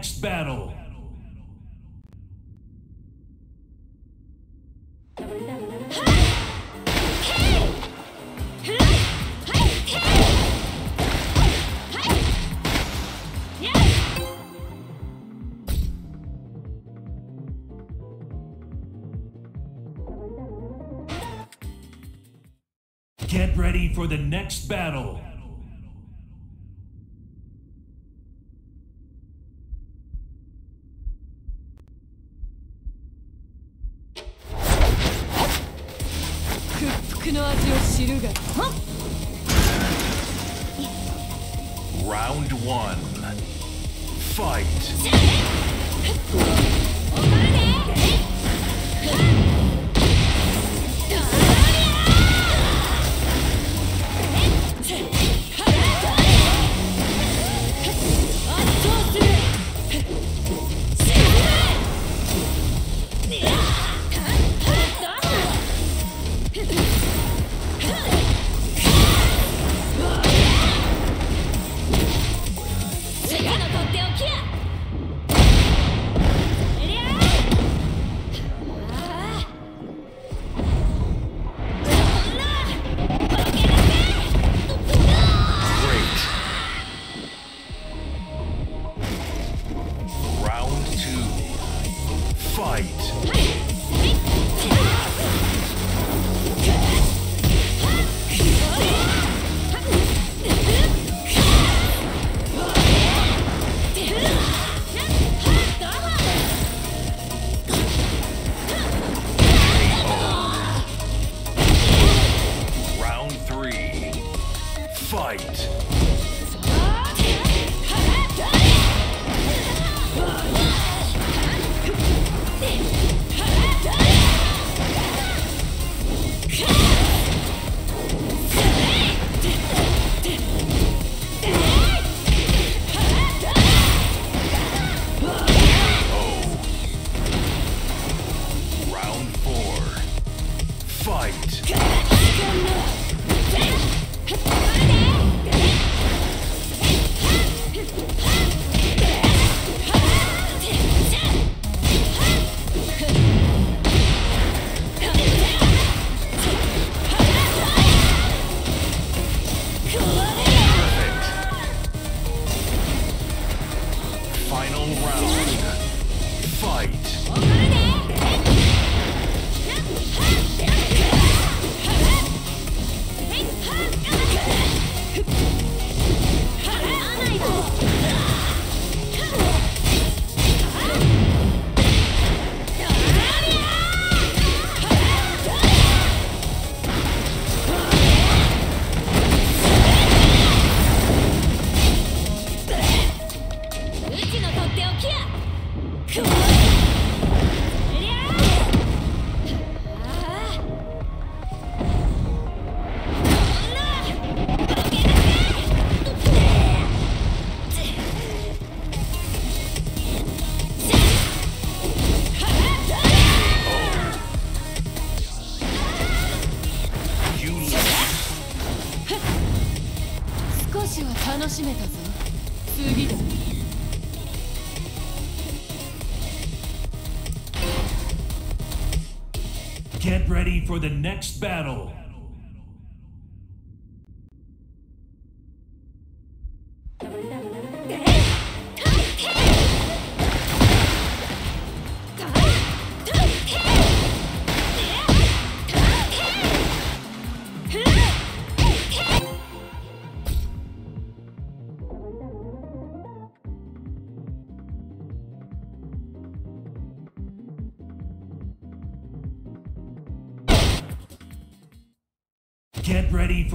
next battle. Get ready for the next battle. one. Fight!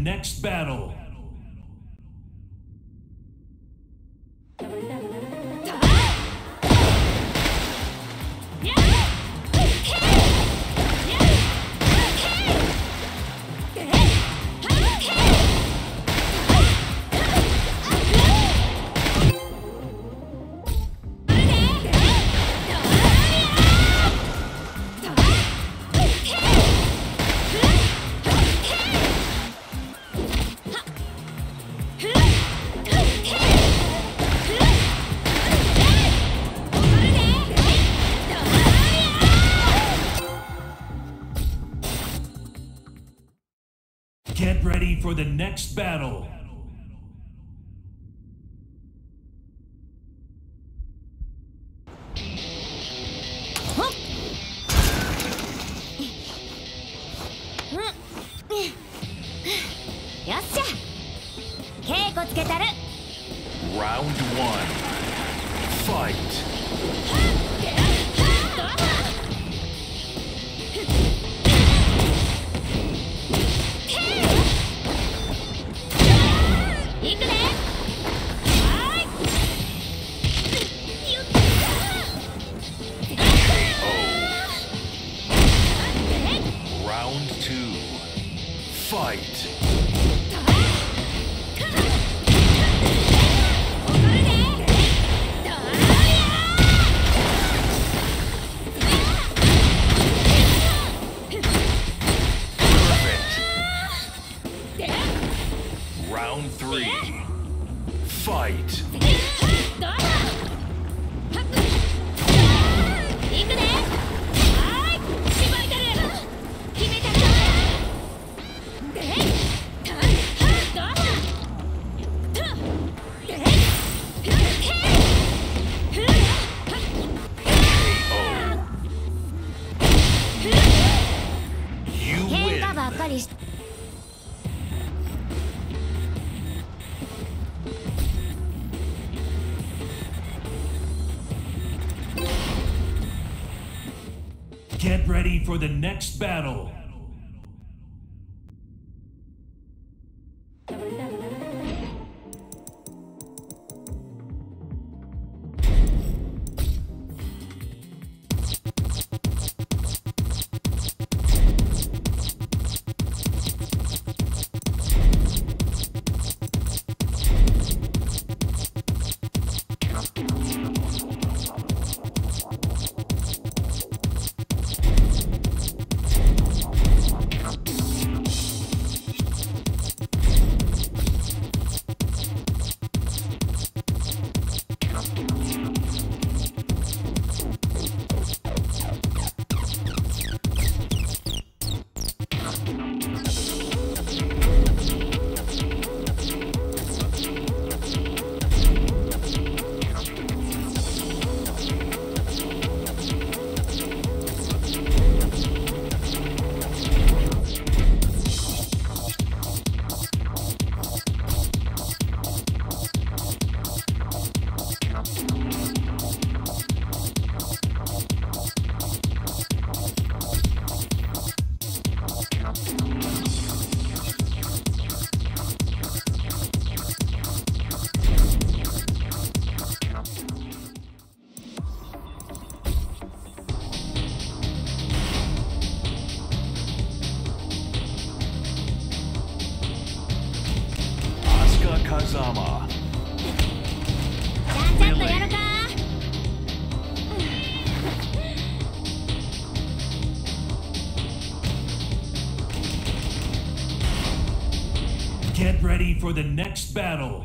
Next battle. Battle. Fight. The next battle.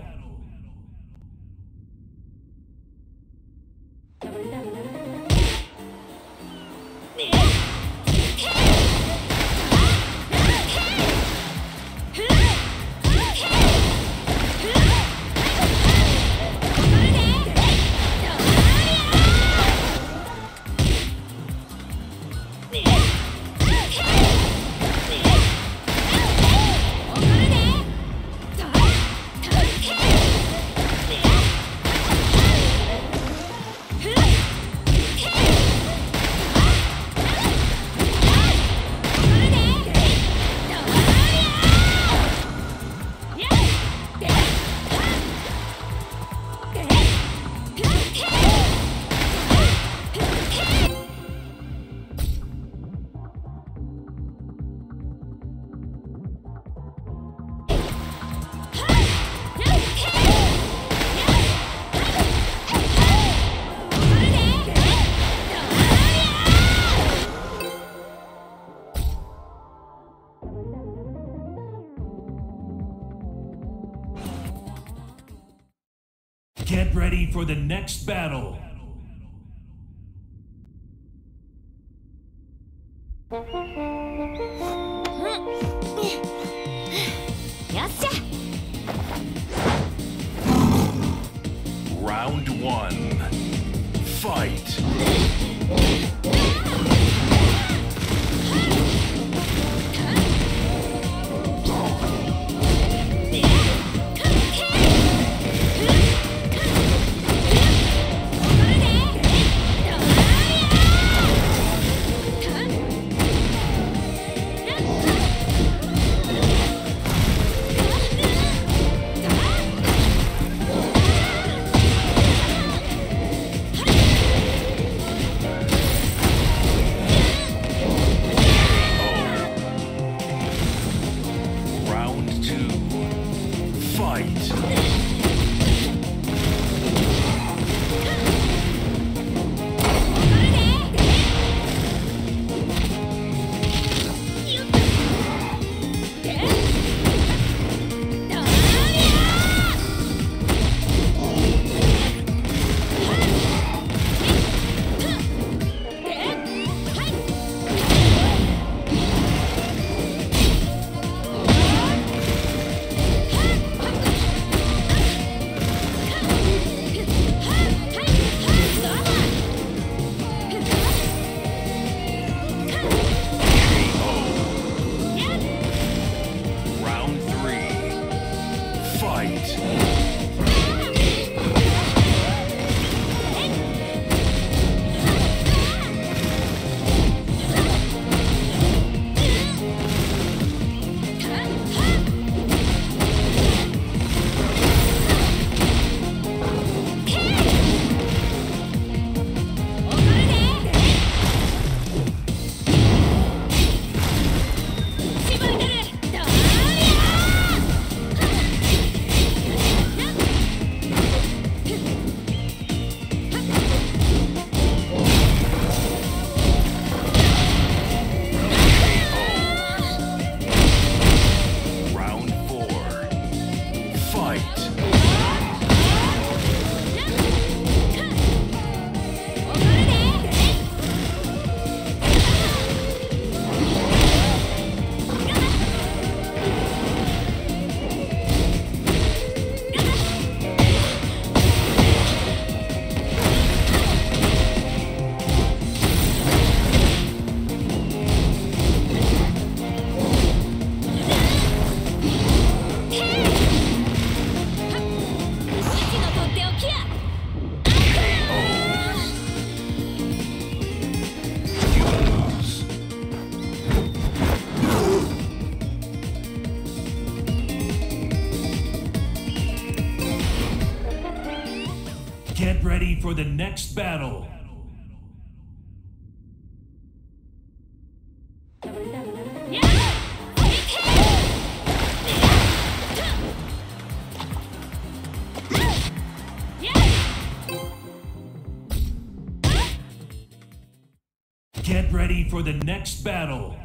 next battle. Round one. Fight. Get ready for the next battle. Get ready for the next battle.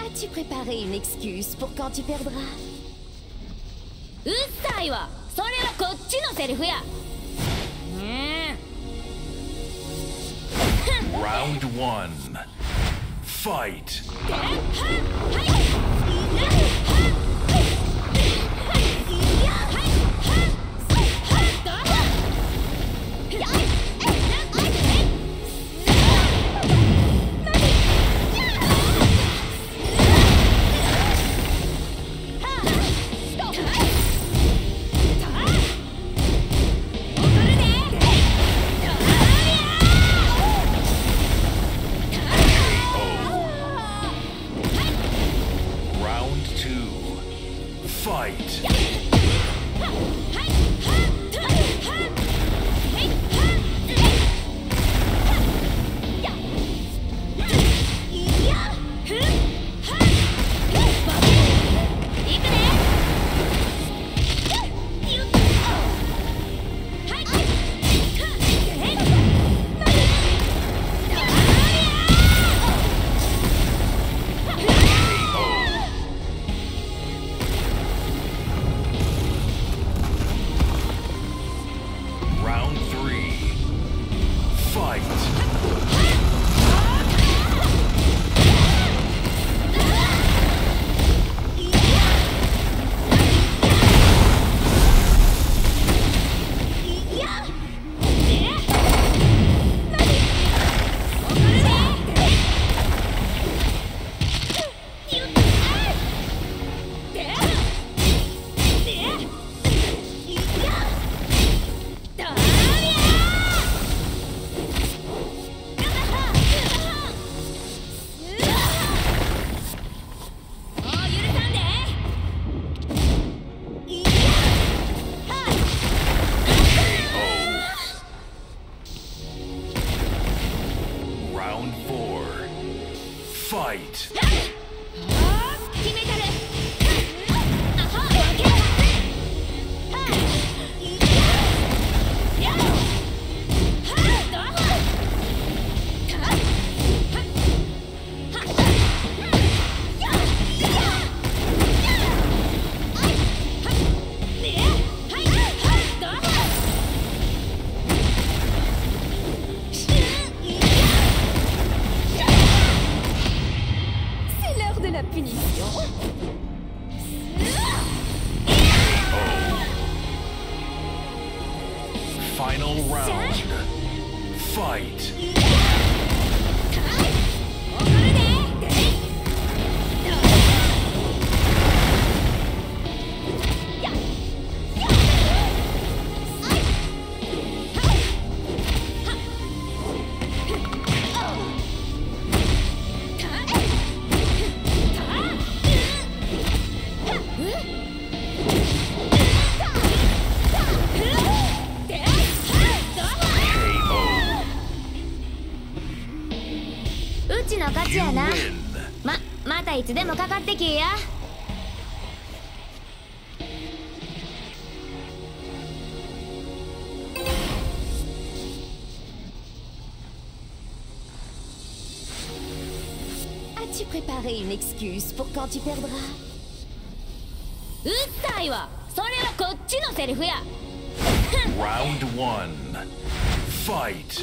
As-tu préparé une excuse pour quand tu perdras っさいわ。それはこっちのセリフや。1はい Biggie. Hein? As-tu préparé une excuse pour quand tu perdras? Round 1. Fight.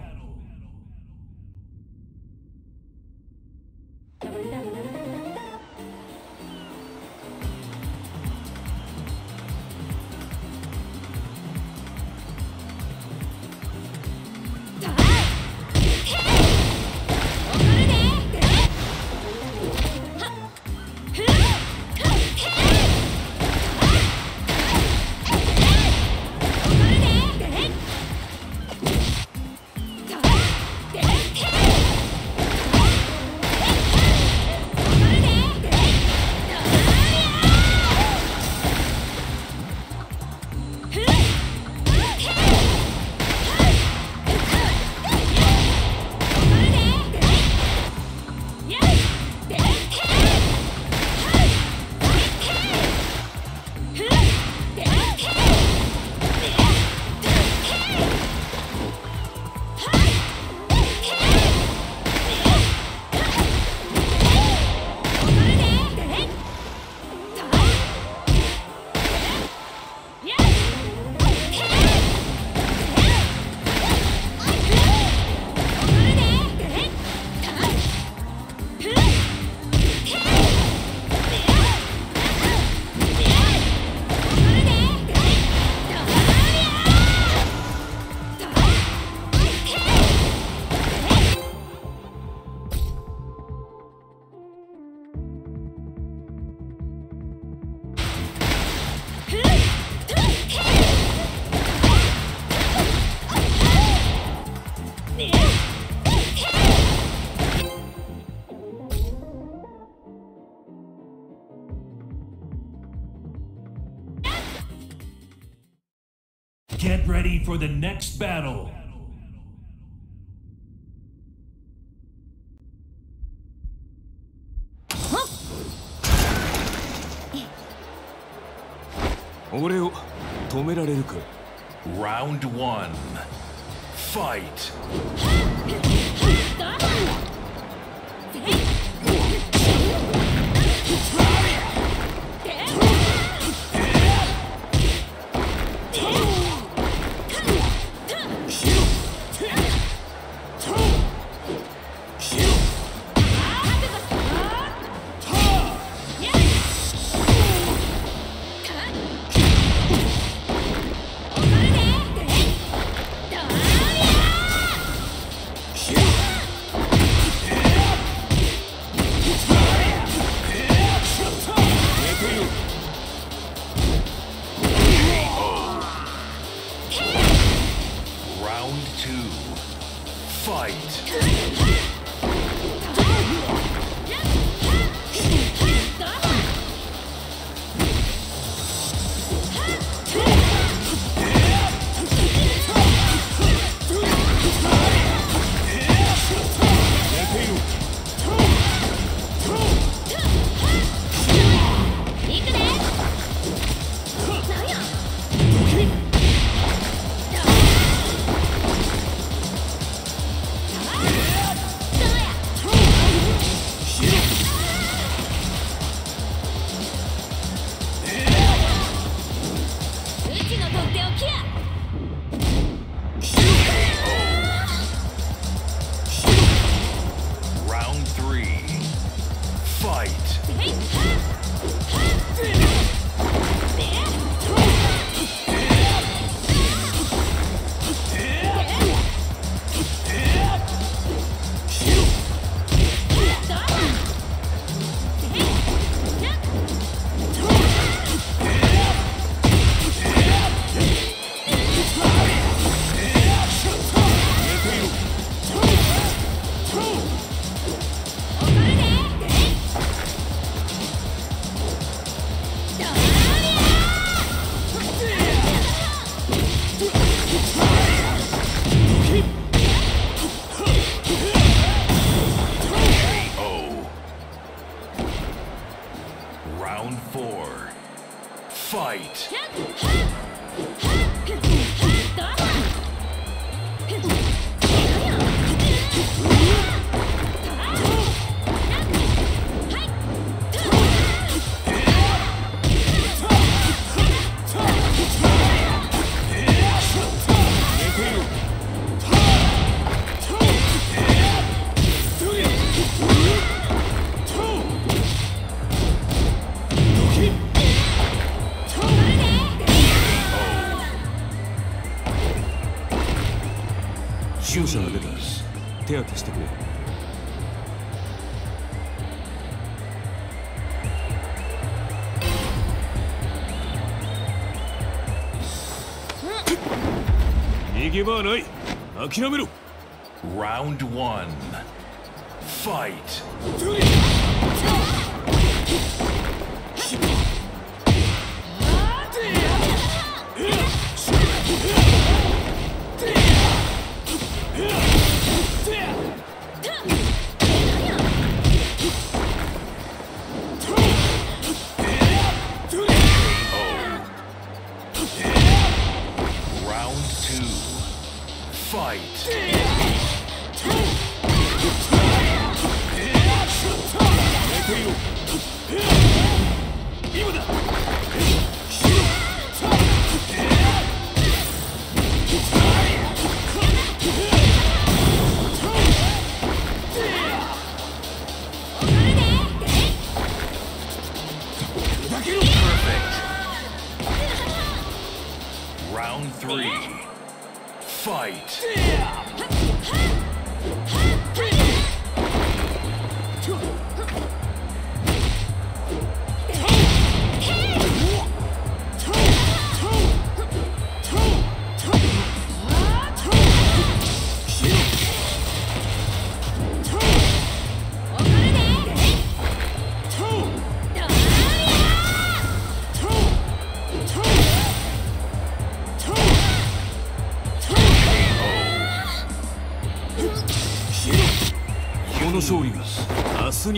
for the next battle. 俺を止められるか Round one. Fight. Round げ場はない諦めろ Round one. Fight.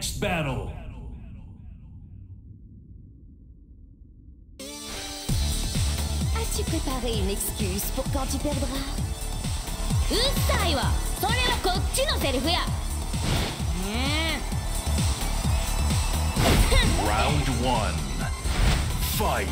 Next battle. As-tu préparé une excuse pour quand tu perdras うっさいわそれはこっちのセリフやね Round one. Fight.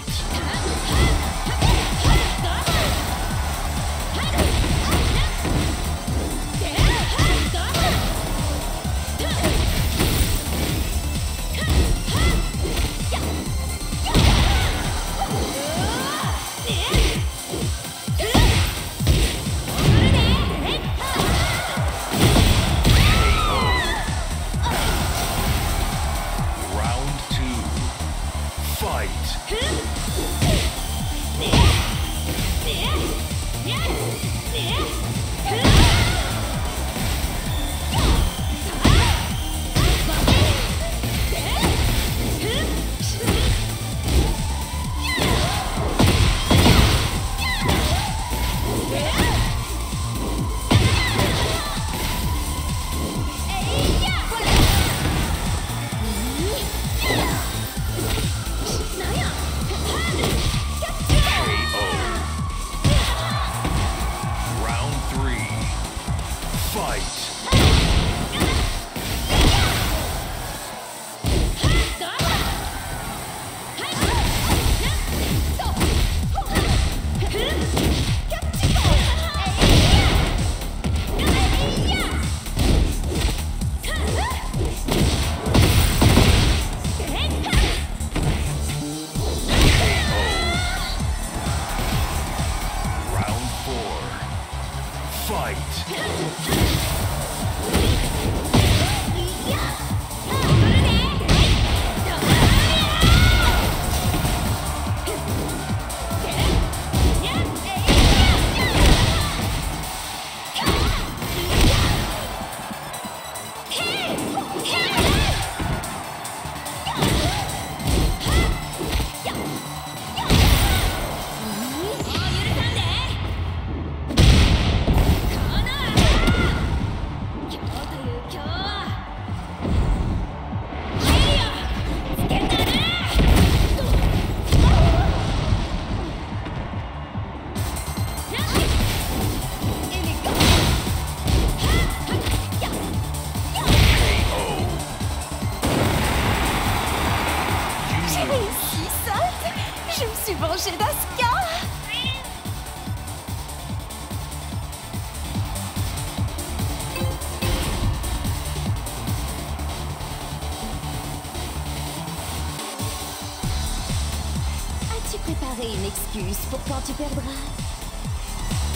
Excuse pour quand tu perdras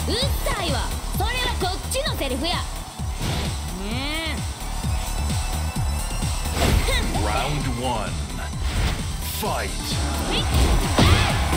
うっさいわそれはこっちのセリフやね Round one. Fight. え